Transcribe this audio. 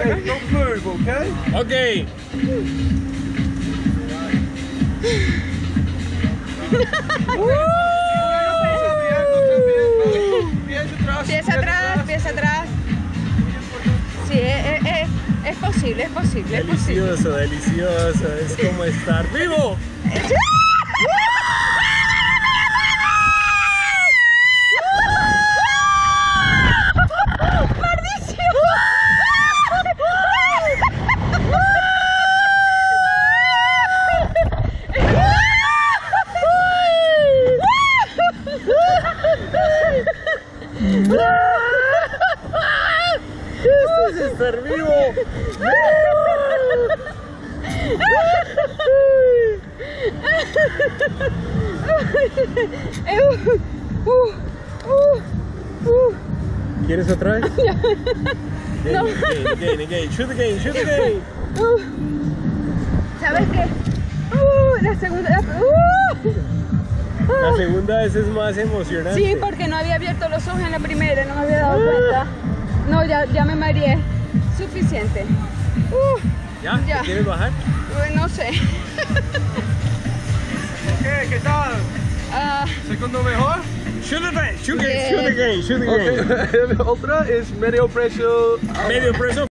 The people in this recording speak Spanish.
Okay, don't move, okay? Ok. Pies atrás, pies atrás. Sí, es- es posible, es posible, es posible. Delicioso, delicioso. Es como estar vivo. Esto es estar vivo. ¿Quieres otra vez? Again, again, again, again. Shoot again, shoot again. Uh. ¿Sabes qué? Uh, la segunda. uh. La segunda vez es más emocionante. Sí, porque no había abierto los ojos en la primera, no me había dado cuenta. No, ya, ya me mareé. Suficiente. Uh, ¿Ya? Ya. ¿Quieres bajar? uh, no sé. Okay, ¿qué tal? Ah, ¿Segundo mejor? Shoot again, shoot again, shoot again. Okay. Otra es medio precio. Medio preso